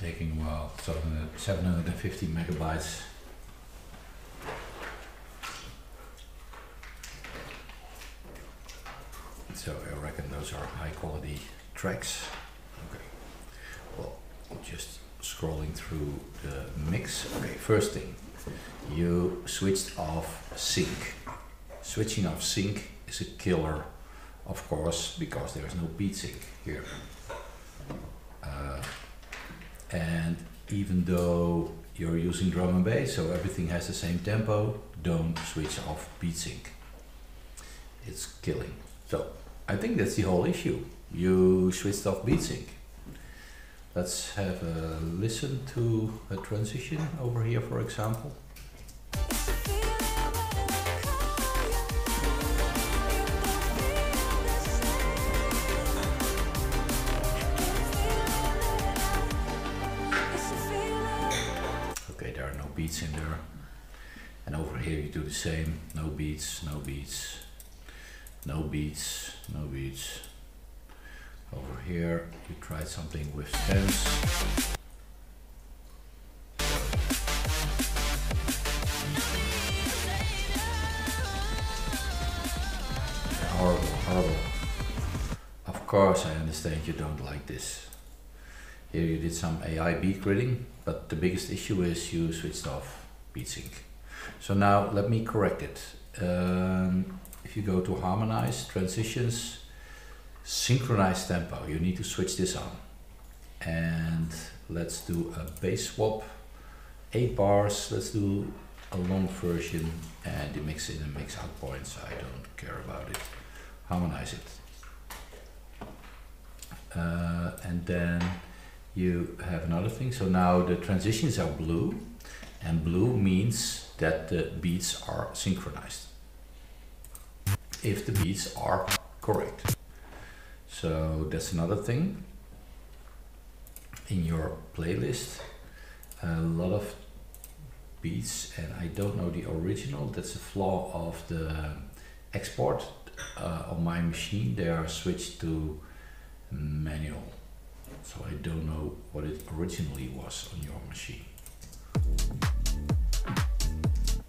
taking while. So uh, 750 megabytes. So I reckon those are high quality tracks. Okay. Well, just scrolling through the mix. Okay, first thing, you switched off sync. Switching off sync is a killer, of course, because there is no beat sync here. Uh, and even though you're using drum and bass, so everything has the same tempo, don't switch off beat sync. It's killing. So I think that's the whole issue. You switched off beat sync. Let's have a listen to a transition over here, for example. There are no beats in there. And over here you do the same. No beats, no beats, no beats, no beats. Over here you tried something with stems. Horrible, horrible. Of course I understand you don't like this. Here you did some AI beat gridding, but the biggest issue is you switched off beat sync. So now let me correct it. Um, if you go to harmonize, transitions, synchronize tempo, you need to switch this on. And let's do a bass swap, eight bars, let's do a long version and the mix in and mix out points, I don't care about it. Harmonize it. Uh, and then you have another thing. So now the transitions are blue and blue means that the beats are synchronized. If the beats are correct. So that's another thing. In your playlist, a lot of beats and I don't know the original, that's a flaw of the export uh, on my machine. They are switched to manual so I don't know what it originally was on your machine.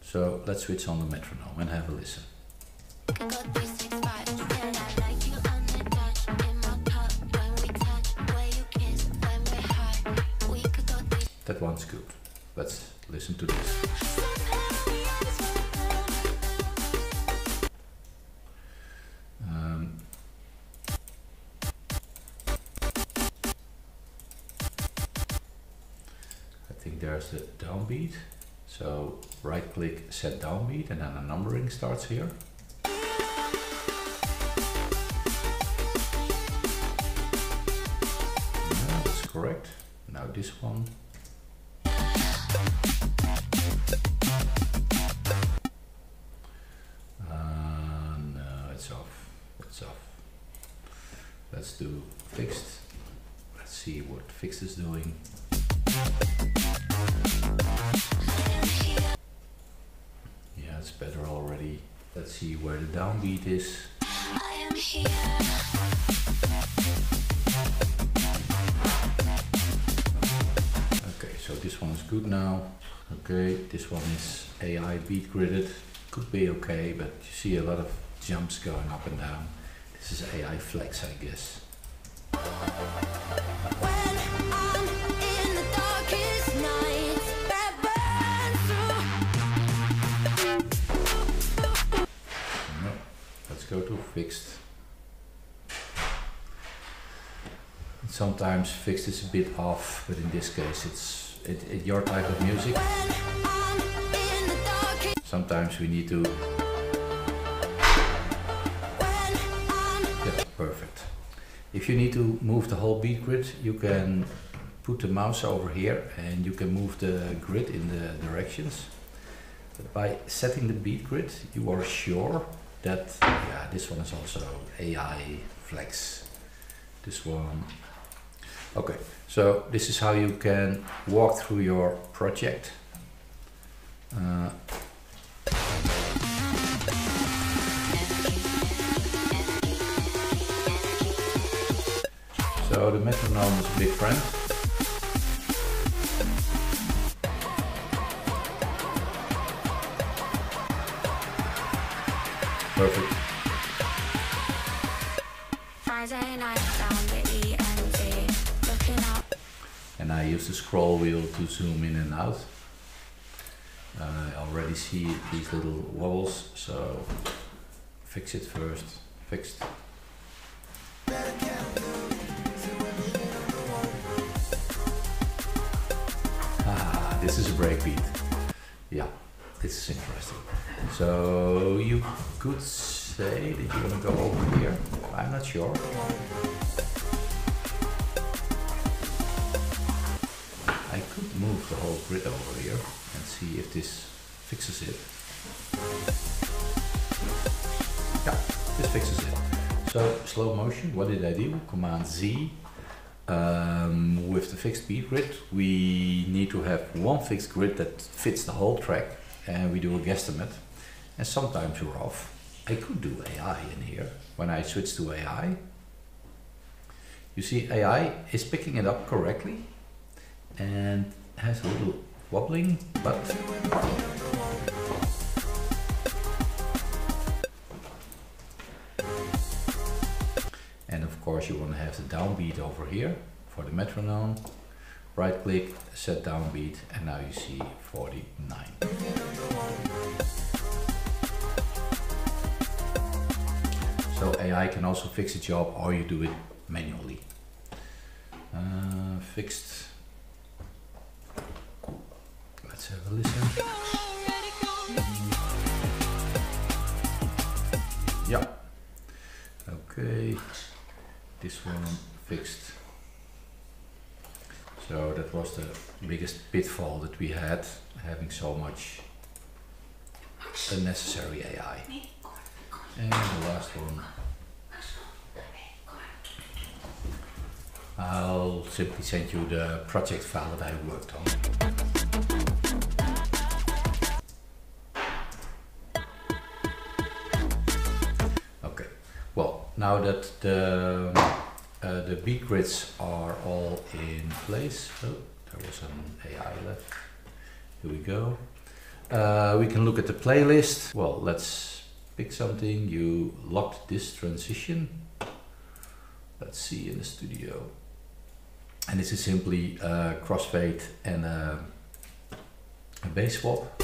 So let's switch on the metronome and have a listen. That one's good. Let's listen to this. Click set downbeat and then a numbering starts here. That's correct. Now this one. Uh, no, it's off. It's off. Let's do fixed. Let's see what fixed is doing. Let's see where the downbeat is. Okay, so this one is good now. Okay, this one is AI beat gridded. Could be okay, but you see a lot of jumps going up and down. This is AI flex, I guess. Fixed. Sometimes fixed is a bit off, but in this case it's it, it your type of music. Sometimes we need to. Yeah, perfect. If you need to move the whole beat grid, you can put the mouse over here and you can move the grid in the directions. But by setting the beat grid, you are sure that yeah, this one is also AI flex. This one. Okay, so this is how you can walk through your project. Uh, so the metronome is a big friend. Perfect. Friday night down the END, looking up. And I use the scroll wheel to zoom in and out. I already see these little wobbles, so fix it first. Fixed. Ah, this is a breakbeat. Yeah, this is interesting. So you could say that you want to go over here. I'm not sure. I could move the whole grid over here and see if this fixes it. Yeah, this fixes it. So slow motion, what did I do? Command Z. Um, with the fixed beat grid, we need to have one fixed grid that fits the whole track and we do a guesstimate. And sometimes we're off. I could do AI in here. When I switch to AI, you see AI is picking it up correctly and has a little wobbling, but and of course you want to have the downbeat over here for the metronome. Right click, set downbeat, and now you see 49. So AI can also fix a job or you do it manually. Uh, fixed. Let's have a listen. Yeah. Okay. This one fixed. Was the biggest pitfall that we had, having so much unnecessary AI. And the last one. I'll simply send you the project file that I worked on. Okay, well, now that the, uh, the beat grids are all in place, oh, there was an AI left. Here we go. Uh, we can look at the playlist. Well, let's pick something. You locked this transition. Let's see in the studio. And this is simply a crossfade and a, a bass swap.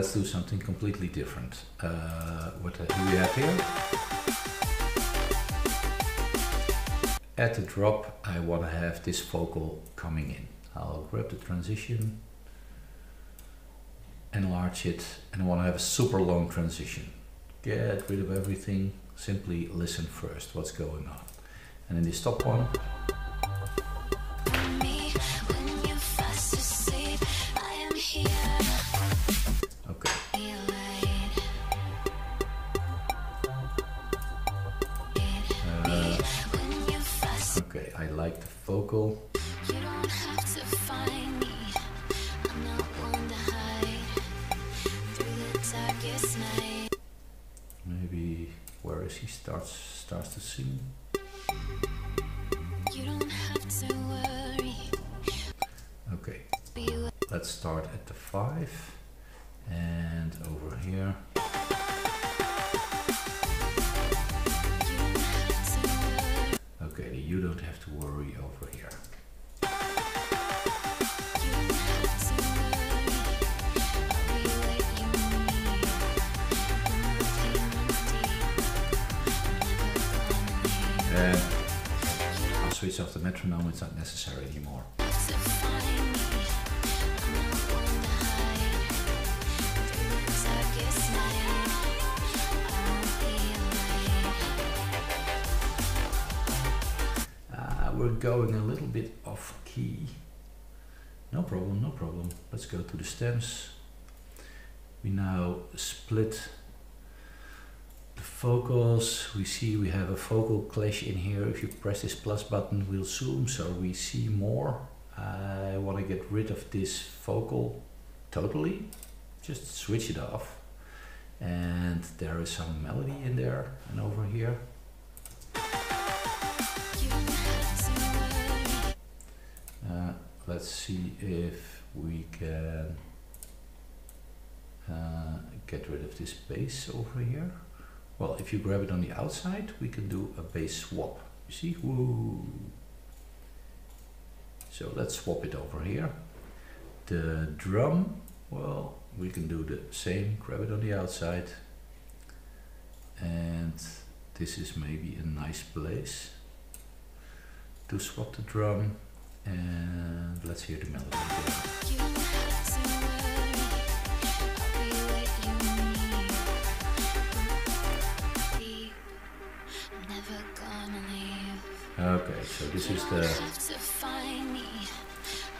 Let's do something completely different. Uh, what do we have here? At the drop, I want to have this vocal coming in. I'll grab the transition, enlarge it, and I want to have a super long transition. Get rid of everything, simply listen first what's going on. And in the stop one, Maybe where is he starts starts to sing. Okay, let's start at the five. And over here. Switch off the metronome, it's not necessary anymore. Uh, we're going a little bit off key. No problem, no problem. Let's go to the stems. We now split focals we see we have a focal clash in here. If you press this plus button we'll zoom so we see more. I want to get rid of this focal totally. Just switch it off. And there is some melody in there and over here. Uh, let's see if we can uh, get rid of this bass over here. Well, if you grab it on the outside, we can do a bass swap. You see? Woo! So let's swap it over here. The drum, well, we can do the same, grab it on the outside. And this is maybe a nice place to swap the drum. And let's hear the melody Okay, so this is the have to find me.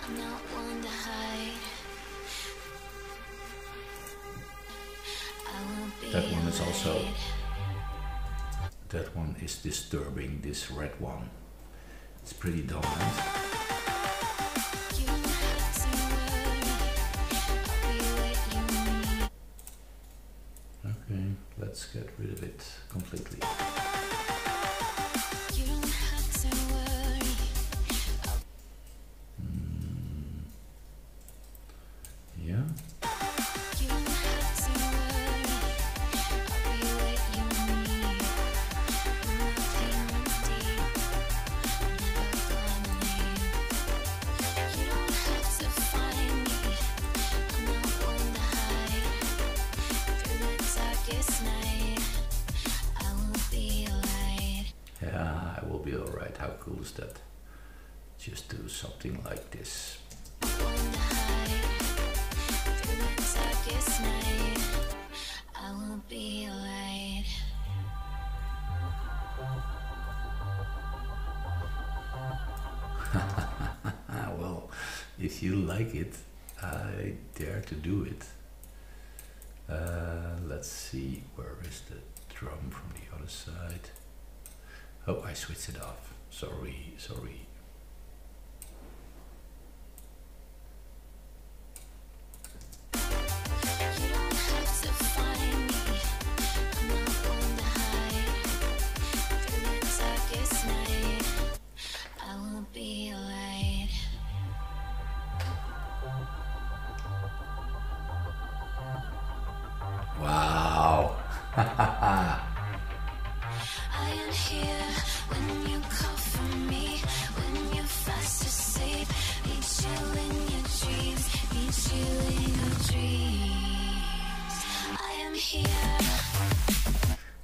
I'm not one to hide. I will be That one is also- that one is disturbing. This red one, it's pretty dominant. How cool is that? Just do something like this. Well, if you like it, I dare to do it. Uh, let's see, where is the drum from the other side? Oh, I switched it off. Sorry, sorry.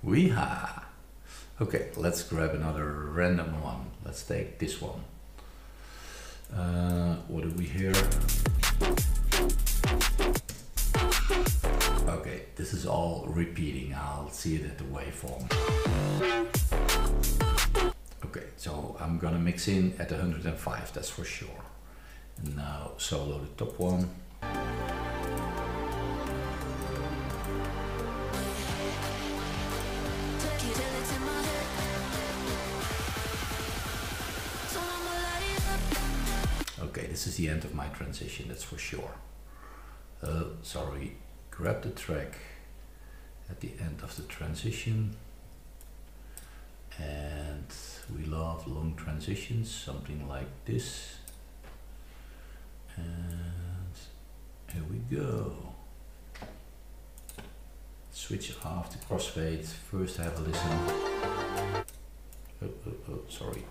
Weeha! Okay, let's grab another random one. Let's take this one. Uh, what do we hear? Okay, this is all repeating. I'll see it at the waveform. Okay, so I'm gonna mix in at 105, that's for sure. And now solo the top one. This is the end of my transition, that's for sure. Uh, sorry, grab the track at the end of the transition. And we love long transitions, something like this. And here we go. Switch off the crossfade. First have a listen. Oh, oh, oh, sorry.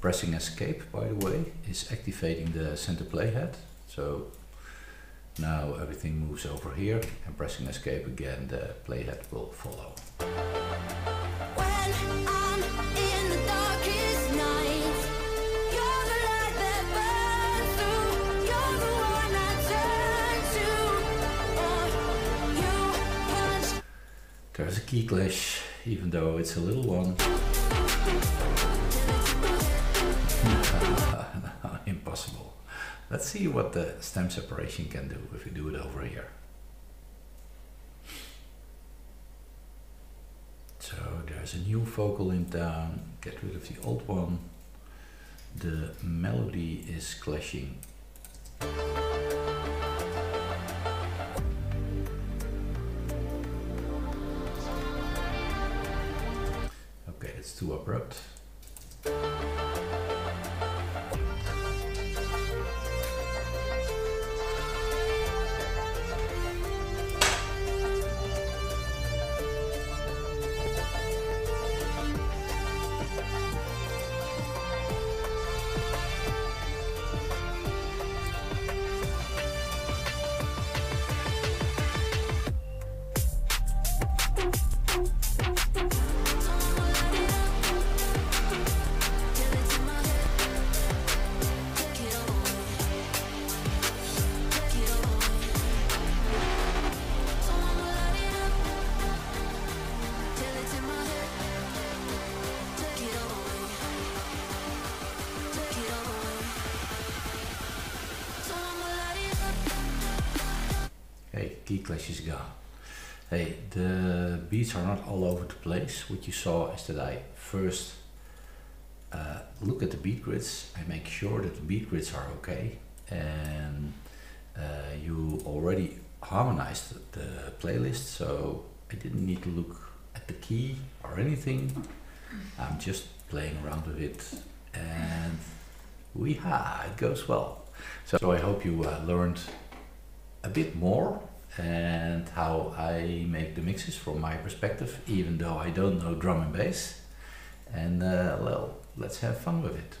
Pressing escape, by the way, is activating the center playhead. So now everything moves over here and pressing escape again, the playhead will follow. When I'm in the darkest night, you're the light that burns through. You're the one I turn to. You punch There's a key clash, even though it's a little one. Let's see what the stem separation can do if we do it over here. So there's a new vocal in down, get rid of the old one. The melody is clashing. Okay, that's too abrupt. Is gone. Hey, the beats are not all over the place. What you saw is that I first uh, look at the beat grids. I make sure that the beat grids are okay, and uh, you already harmonized the playlist, so I didn't need to look at the key or anything. I'm just playing around with it, and we ha, it goes well. So, so I hope you uh, learned a bit more and how I make the mixes from my perspective, even though I don't know drum and bass. And uh, well, let's have fun with it.